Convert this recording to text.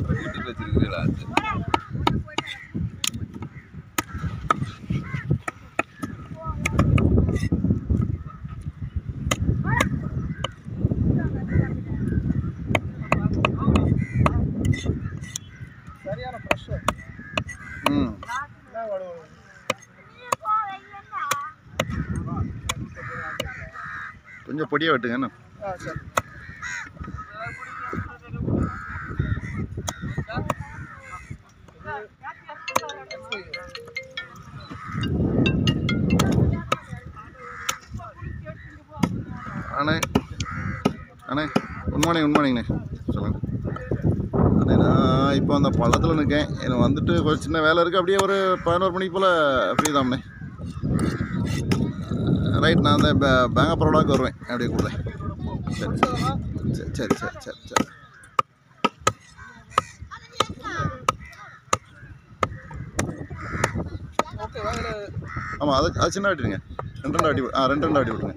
வீட்டுக்கு வச்சிருக்கிறீங்களா சரியான ப்ரெஷர் ம். கொஞ்சம் பொடியாக வெட்டுங்க என்ன ஆ சரி அண்ணே. அண்ணே குட் மார்னிங் குட் மார்னிங்ண்ணே சொல்லுங்கள் அண்ணே நான் இப்போ அந்த பள்ளத்தில் நிற்கேன் எனக்கு வந்துட்டு கொஞ்சம் சின்ன வேலை இருக்குது அப்படியே ஒரு பதினோரு மணிக்கு போல் ஃப்ரீ தான்ண்ணே ரைட் நான் அந்த பே பேங்க பரோடாவுக்கு வருவேன். அப்படியே கூட சரி சரி சரி சரி சரி. ஆமாம் அதை அது சின்ன ஆட்டிடுங்க ரெண்டு ரெண்டு ஆட்டி ஆ ரெண்டு ரெண்டு ஆட்டி விட்டுருங்க.